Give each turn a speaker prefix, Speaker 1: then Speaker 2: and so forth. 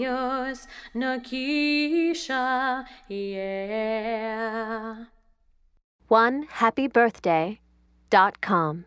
Speaker 1: años no quilla, yeah.
Speaker 2: One happy birthday dot com.